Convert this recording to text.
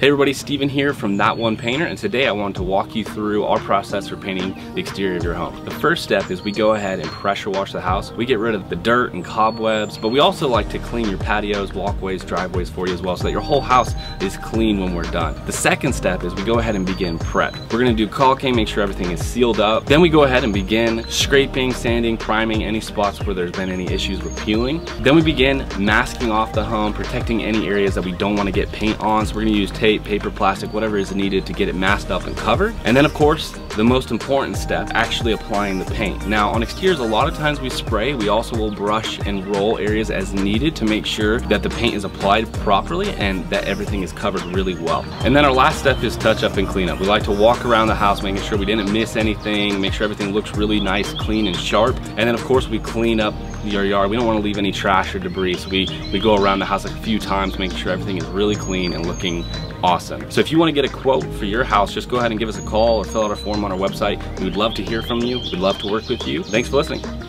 Hey everybody, Steven here from That One Painter, and today I want to walk you through our process for painting the exterior of your home. The first step is we go ahead and pressure wash the house. We get rid of the dirt and cobwebs, but we also like to clean your patios, walkways, driveways for you as well so that your whole house is clean when we're done. The second step is we go ahead and begin prep. We're gonna do caulking, make sure everything is sealed up. Then we go ahead and begin scraping, sanding, priming any spots where there's been any issues with peeling. Then we begin masking off the home, protecting any areas that we don't wanna get paint on. So we're gonna use tape tape, paper, plastic, whatever is needed to get it masked up and covered. And then of course, the most important step, actually applying the paint. Now on exteriors, a lot of times we spray, we also will brush and roll areas as needed to make sure that the paint is applied properly and that everything is covered really well. And then our last step is touch up and clean up. We like to walk around the house making sure we didn't miss anything, make sure everything looks really nice, clean and sharp. And then of course we clean up your yard. We don't want to leave any trash or debris. So we, we go around the house a few times, making sure everything is really clean and looking awesome. So if you want to get a quote for your house, just go ahead and give us a call or fill out a form our website. We would love to hear from you. We'd love to work with you. Thanks for listening.